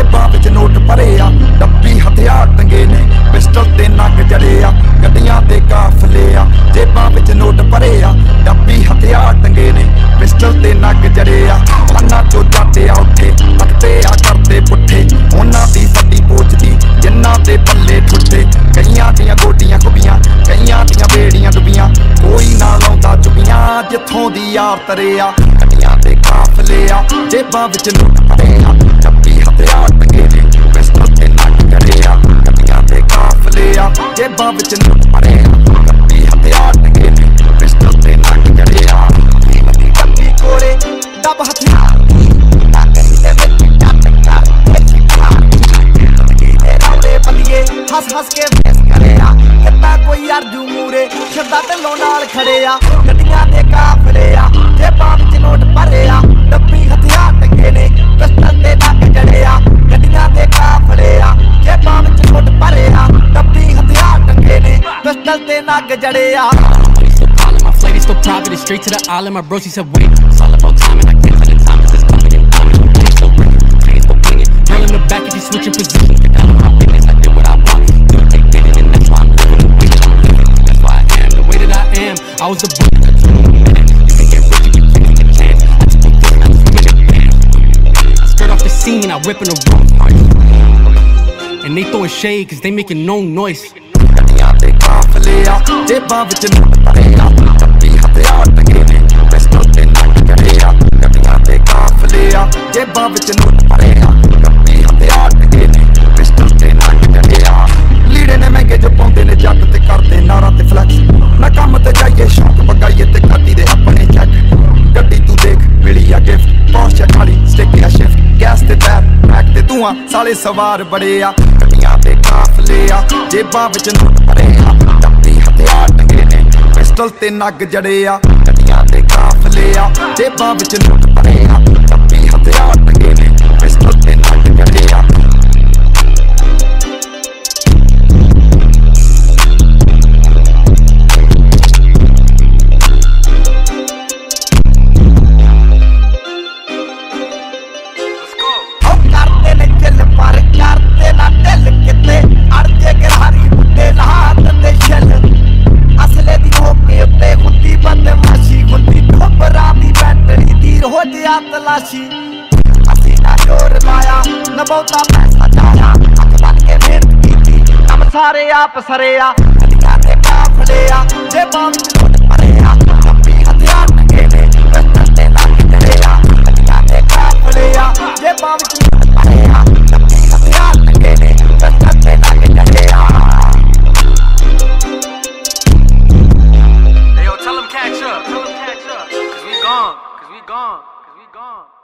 ਜੇਬਾਂ ਵਿੱਚ ਨੋਟ ਭਰੇ ਆ ਡੱਬੀ ਹਥਿਆਰ ਟੰਗੇ ਨੇ, ਪਿਸਟਲ ਤੇ ਨੱਕ ਜੜੇ ਆ ਗੱਡੀਆਂ ਤੇ ਕਾਫਲੇ ਆ ਜੇਬਾਂ ਵਿੱਚ ਨੋਟ ਭਰੇ ਆ ਡੱਬੀ ਹਥਿਆਰ ਟੰਗੇ ਨੇ, ਪਿਸਟਲ ਤੇ ਨੱਕ ਜੜੇ ਆ ਅੰਨਾ ਚੋ ਜਾਂਦੇ ਆ ਉੱਥੇ ਅੱਤੇ ਆ ਕਰਦੇ ਪੁੱਠੇ। ਉਹਨਾਂ ਦੀ ਫੱਟੀ ਪੋਚਦੀ ਜਿੰਨਾ ਤੇ ਪੱਲੇ ਠੁੱਡੇ ਕਈਆਂ ਦੀਆਂ ਗੋਟੀਆਂ ਖੁਬੀਆਂ ਕਈਆਂ ਦੀਆਂ ਬੇੜੀਆਂ ਡੁੱਬੀਆਂ। ਕੋਈ ਨਾ ਲਾਉਂਦਾ ਚੁਬੀਆਂ ਜਿੱਥੋਂ ਦੀ ਯਾਰ ਤਰਿਆ। ਗੱਡੀਆਂ ਤੇ ਕਾਫਲੇ ਆ ਜੇਬਾਂ ਵਿੱਚ ਨੋਟ ਪਏ ਆ ਚੱਪੀ ਹਥਿਆਰ ਟੰਗੇ ਨੇ ਪਿਸਤਲ ਤੇ ਨੱਕ ਜੜਿਆ ਦੀ ਕੱਪੀ ਕੋਲੇ ਡੱਬ ਹਥਿਆਰ ਰੌਲੇ ਬੱਲੀਏ ਹੱਸ ਹੱਸ ਕੇ ਵੇਸ ਕਰਿਆ ਕਿੱਤਾ ਕੋਈ ਅਰਜੂ ਮੂਰੇ ਸ਼ਰਦਾ ਢੱਲੋਂ ਨਾਲ ਖੜਿਆ ਗੱਡੀਆਂ ਦੇ ਕਾਫਲੇ ਆ ਜੇਬਾਂ ਵਿੱਚ ਨੋਟ ਭਰਿਆ ਪਿਸਤਲ ਤੇ ਨੱਕ ਜੜਿਆ All my flight is so private, it's straight to the island. My bro, she said, wait, it's all about timing. I can't tell the time, it's just coming and coming. Money so ringing, trains so blinging. Girl in the back, if you switching positions, get out of my business. I did what I want, do it, take bidding, and that's why I'm living the way that I'm living. That's why I am the way that I am. I was the boy that told me, man, you can get rich if you take a chance. I just do this, and I just win it, man. I skirt off the scene, I whip in the wrong part. And they throwing shade, cause they making no noise. ਗੱਡੀਆਂ ਵਿੱਚ ਜੇਬਾਂ ਵਿੱਚ note ਭਰਿਆ ਚੱਪੀ ਹਥਿਆਰ ਟੰਗੇ ਨੇ pistol ਤੇ ਨੱਕ ਜੜਿਆ ਲੀੜੇ ਨੇ ਮਹਿੰਗੇ ਜੋ ਪਾਉਂਦੇ ਨੇ, ਜੱਟ ਤੇ ਕਰਦੇ ਨਾਰਾਂ ਤੇ ਫਲੈਕਸ ਨਾ ਕੰਮ ਤੇ ਜਾਈਏ, ਸ਼ੌਕ ਪਕਾਈਏ ਤੇ ਗੱਡੀ ਦੇ ਆਪਣੇ ਚੈੱਕ ਗੱਡੀ ਤੂੰ ਦੇਖ, ਮਿਲੀ ਆ ਗਿਫਟ ਪੌਂਚ ਖਾਲੀ ਸਟਿਕ ਆ ਸ਼ਿਫਟ ਗੈਸ ਤੇ ਪੈਰ ਬੈਕ ਤੇ ਧੂਆਂ, ਸਾਲੇ ਸਵਾਰ ਬੜੇ ਆ। ਗੱਡੀਆਂ ਦੇ ਕਾਫਲੇ ਆ। ਜੇਬਾਂ ਵਿੱਚ ਨੋਟ ਭਰੇ ਆ ਡੱਬੀ ਹਥਿਆਰ ਨੇ ਪਿਸਟਲ ਤੇ ਨੱਗ ਜੜੇ ਆ ਗੱਡੀਆਂ ਦੇ ਕਾਫਲੇ ਆ ਜੇਬਾਂ ਵਿੱਚ ਨੋਟ ਭਰੇ ਆ ਡੱਬੀ ਹਥਿਆਰ ਟੰਗੇ ਦੀ ਹੋ ਜਿਆ ਤਲਾਸ਼ੀ ਅਸੀਂ ਨਾ ਜੋਰ ਲਾਇਆ ਨਾ ਬਹੁਤਾ ਪੈਸਾ ਚਾਇਆ ਹੱਥ ਬਣ ਕੇ ਮਿਹਨਤ ਕੀਤੀ ਕੰਮ ਸਾਰੇ ਆਪ ਸਰਿਆ ਗੱਡੀਆਂ ਦੇ ਕਾਫਲੇ ਆ ਜੇਬਾਂ ਵਿੱਚ ਲੁੱਟ ਭਰਿਆ ਲੰਬੀ ਹਥਿਆਰ ਟੰਗੇ ਨੇ ਪਿਸਤਲ ਤੇ ਲੱਗ ਜੜਿਆ ਗੱਡੀਆਂ ਦੇ ਕਾਫਲੇ ਆ ਜੇਬਾਂ ਵਿੱਚ ਲੁੱਟ ਭਰਿਆ ਲੰਬੀ ਹਥਿਆਰ ਟੰਗੇ ਨੇ ਪਿਸਤਲ ਤੇ ਲੱਗ ਜੜਿਆ Hey, yo, tell them catch up. Tell them catch up. Cause we gone. Cause we gone. gone.